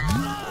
Ah!